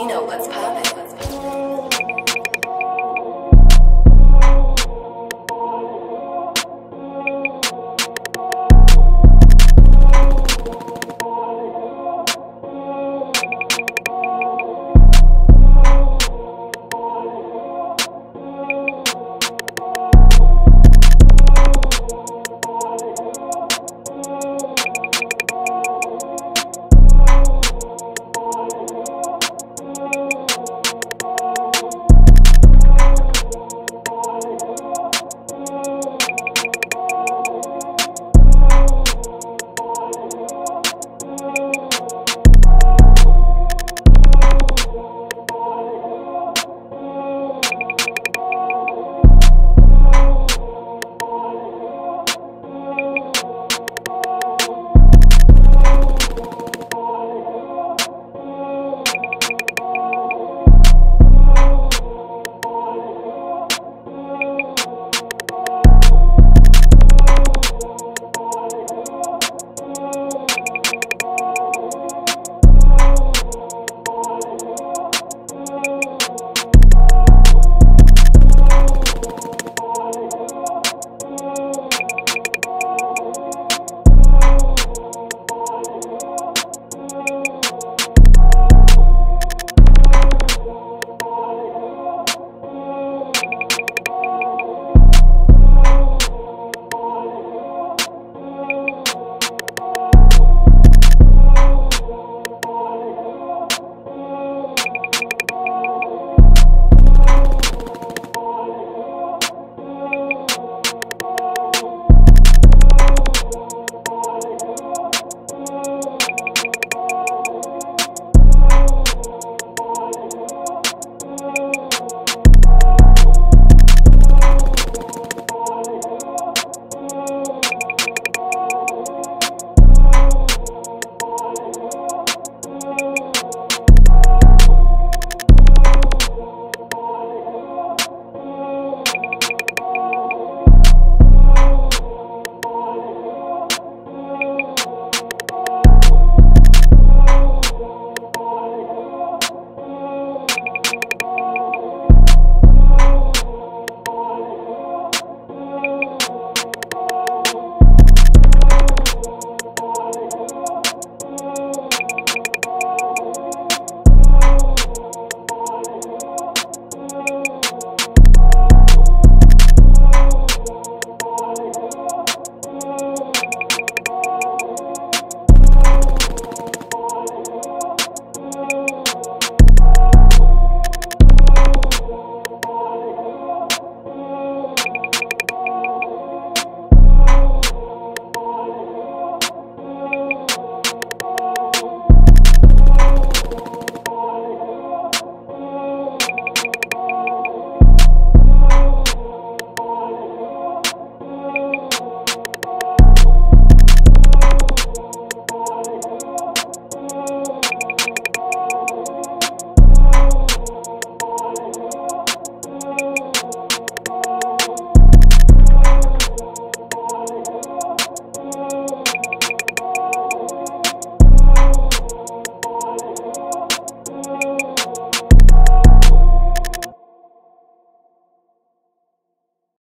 You know what's permanent?